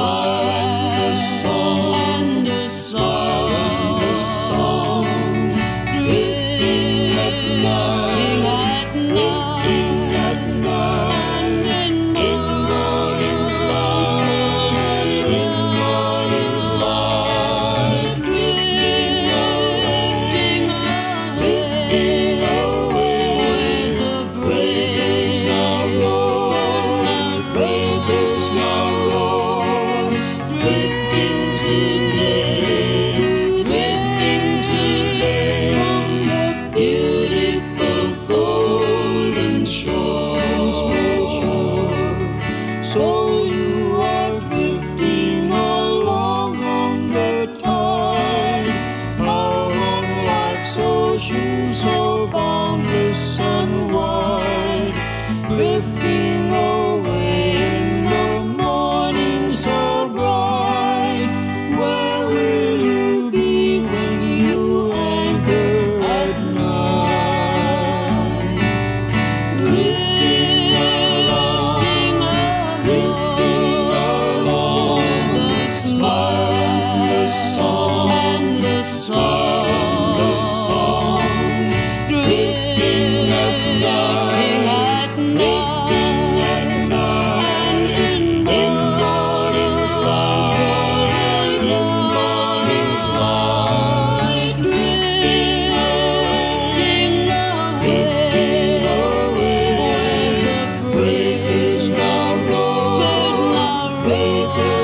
Oh. Yeah.